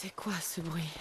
C'est quoi ce bruit?